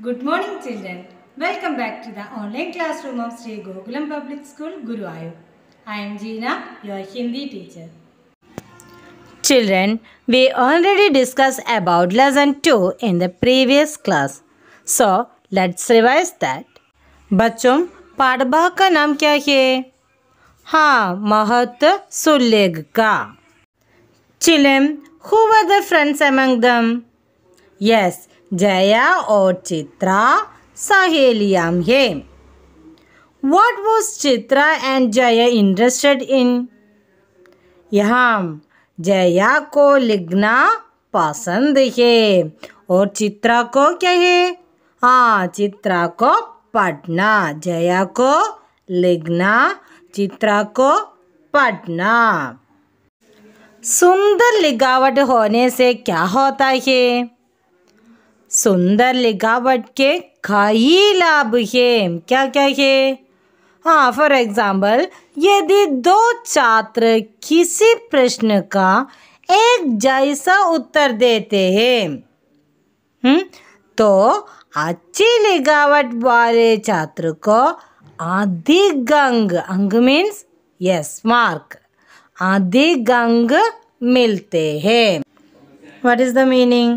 Good morning, children. Welcome back to the online classroom of Sri Gokulam Public School, Guruvayur. I am Jeena, your Hindi teacher. Children, we already discussed about lesson 2 in the previous class. So, let's revise that. बच्चों पाठभाग का नाम क्या है हाँ महत्व सुलेग का Children, who were the friends among them? Yes, Jaya और चित्रा सहेलियाँ है What was Chitra and Jaya interested in यहाँ जया को लिखना पसंद है और चित्रा को क्या है? हाँ चित्रा को पढ़ना, जया को लिखना, चित्रा को पढ़ना। सुंदर लिखावट होने से क्या होता है? सुंदर लिखावट के कई लाभ है क्या क्या है हाँ फॉर एग्ज़ाम्पल यदि दो छात्र किसी प्रश्न का एक जैसा उत्तर देते हैं हम्म तो अच्छी लिखावट वाले छात्र को अधिक अंक अंक मीन्स यस मार्क अधिक अंक मिलते हैं। What is the meaning?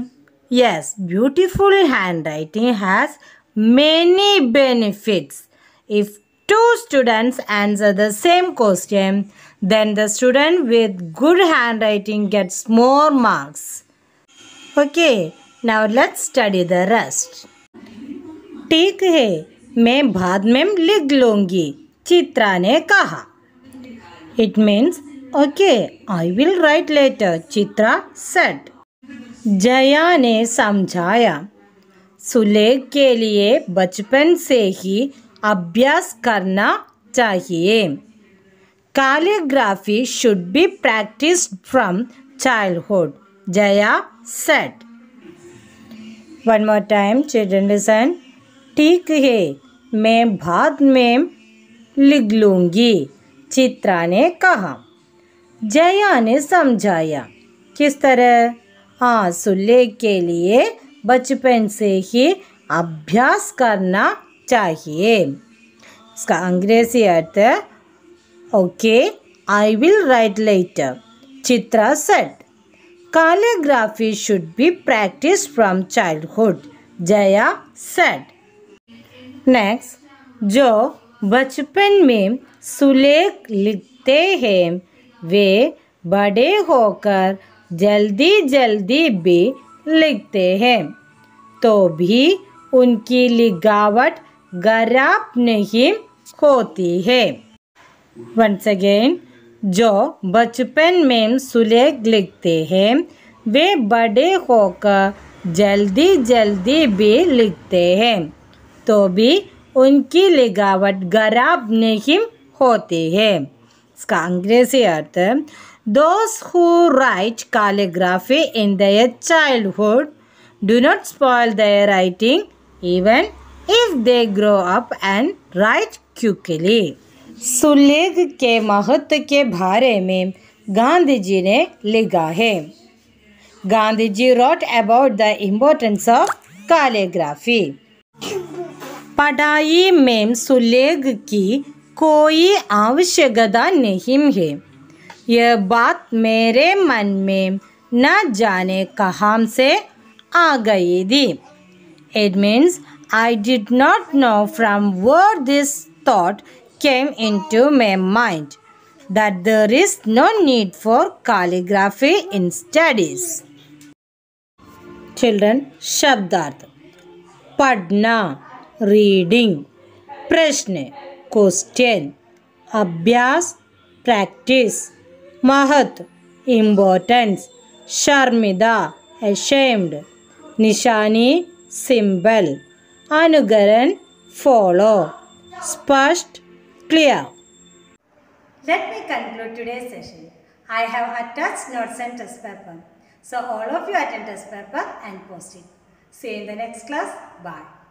Yes beautiful handwriting has many benefits if two students answer the same question then the student with good handwriting gets more marks okay now let's study the rest ठीक है मैं बाद में लिख लूँगी चित्रा ने कहा it means okay I will write letter Chitra said Jaya ने समझाया, सुलेख के लिए बचपन से ही अभ्यास करना चाहिए। Calligraphy should be practised from childhood Jaya said one more time children listen ठीक है, मैं बाद में लिख लूँगी, चित्रा ने कहा। जया ने समझाया, किस तरह? हाँ सुलेख के लिए बचपन से ही अभ्यास करना चाहिए। इसका अंग्रेज़ी अर्थ okay I will write letter Chitra said calligraphy should be practice from childhood Jaya said next जो बचपन में सुलेख लिखते हैं, वे बड़े होकर जल्दी जल्दी भी लिखते हैं। तो भी उनकी लिखावट गराब नहीं होती है। वंस अगेन जो बचपन में सुलेख लिखते हैं, वे बड़े होकर जल्दी जल्दी भी लिखते हैं। तो भी उनकी लिखावट गराब नहीं होती है। इसका अंग्रेज़ी अर्थ those who write calligraphy in their childhood do not spoil their writing, even if they grow up and write quickly. सुलेख के महत्व के बारे में गांधी जी ने लिखा है Gandhi ji wrote about the importance of calligraphy पढ़ाई में सुलेख की कोई आवश्यकता नहीं है यह बात मेरे मन में न जाने कहाँ से आ गई थी। It means I did not know from word this thought came into my mind that there is no need for calligraphy in studies. Children, शब्दार्थ पढ़ना रीडिंग प्रश्न क्वेश्चन अभ्यास प्रैक्टिस महत् इम्पोर्टेंस शर्मिदा एशेम्ड निशानी सिंबल अनुगरण फॉलो स्पष्ट clear let me conclude today session I have attach notes and paper so all of you attend test paper and post it see in the next class bye